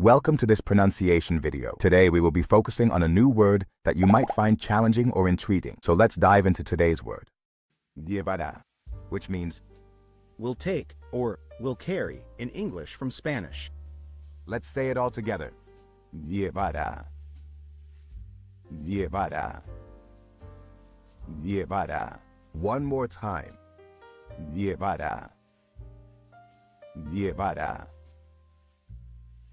Welcome to this pronunciation video. Today we will be focusing on a new word that you might find challenging or intriguing. So let's dive into today's word. Llevará, which means will take or will carry in English from Spanish. Let's say it all together. Llevará. Llevará. Llevará. One more time. Llevará. Llevará.